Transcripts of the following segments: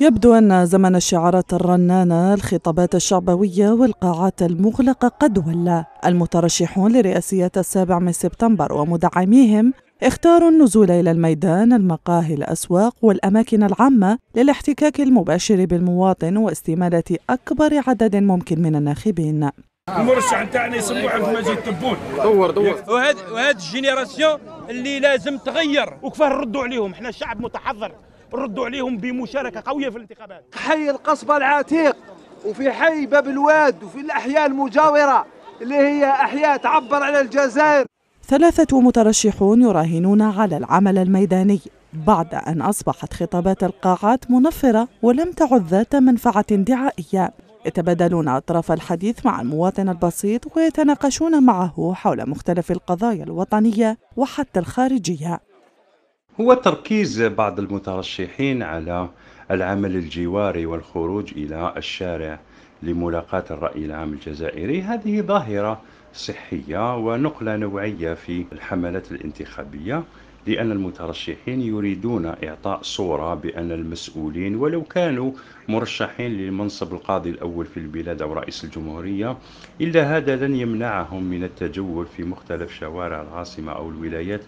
يبدو أن زمن الشعارات الرنانة الخطابات الشعبوية والقاعات المغلقة قد ولى المترشحون لرئاسية السابع من سبتمبر ومدعميهم اختاروا النزول إلى الميدان المقاهي الأسواق والأماكن العامة للاحتكاك المباشر بالمواطن واستمالة أكبر عدد ممكن من الناخبين. المرشح نتاعنا يسموه عبد المجيد تبون. دور دور. وهذه وهذه الجينيراسيون اللي لازم تغير وكفاه نردوا عليهم. إحنا شعب متحضر. نردوا عليهم بمشاركة قوية في الانتخابات. حي القصبة العتيق وفي حي باب الواد وفي الأحياء المجاورة اللي هي أحياء تعبر عن الجزائر. ثلاثة مترشحون يراهنون على العمل الميداني بعد أن أصبحت خطابات القاعات منفرة ولم تعد ذات منفعة دعائية. يتبادلون أطراف الحديث مع المواطن البسيط ويتناقشون معه حول مختلف القضايا الوطنية وحتى الخارجية. هو تركيز بعض المترشحين على العمل الجواري والخروج إلى الشارع لملاقاة الرأي العام الجزائري. هذه ظاهرة صحية ونقلة نوعية في الحملات الانتخابية لأن المترشحين يريدون إعطاء صورة بأن المسؤولين ولو كانوا مرشحين لمنصب القاضي الأول في البلاد أو رئيس الجمهورية إلا هذا لن يمنعهم من التجول في مختلف شوارع العاصمة أو الولايات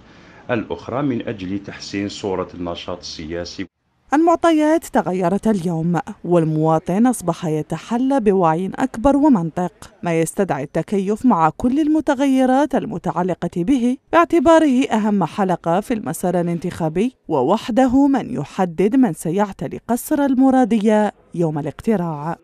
الأخرى من أجل تحسين صورة النشاط السياسي. المعطيات تغيرت اليوم والمواطن أصبح يتحلى بوعي أكبر ومنطق. ما يستدعي التكيف مع كل المتغيرات المتعلقة به باعتباره أهم حلقة في المسار الانتخابي ووحده من يحدد من سيعتلي قصر المرادية يوم الاقتراع.